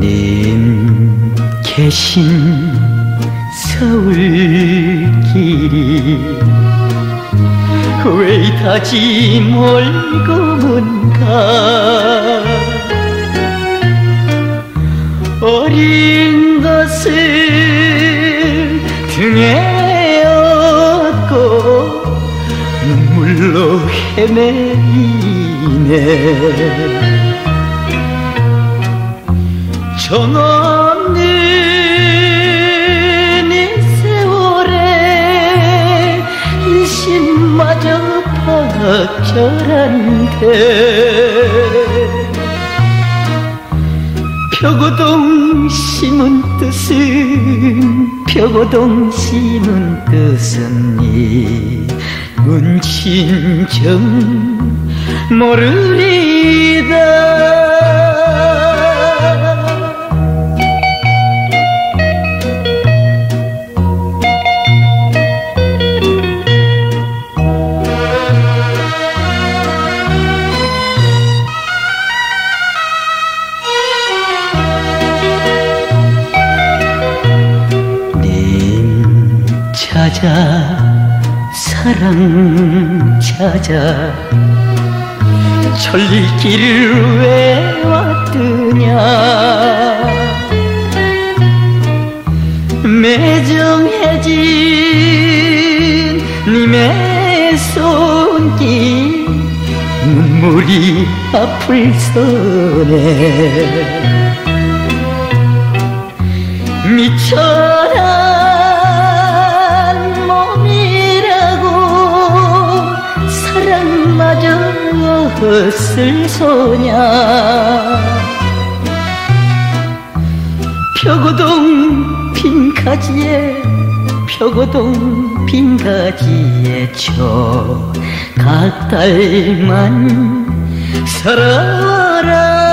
님 계신 서울길이 왜 이다지 멀고문 가? 어린 것을 등에 업고 눈물로 헤매이네. 정없 박절한데 표고동 심은 뜻은 표고동 심은 뜻은 이 문친정 모르리 찾아 사랑 찾아. 천리길을 왜 왔드냐? 매정해진 님의 손길 눈물이 앞을 서네 미천한 헛을 소냐? 표고동 빈 가지에 표고동 빈 가지에 저 각달만 살아라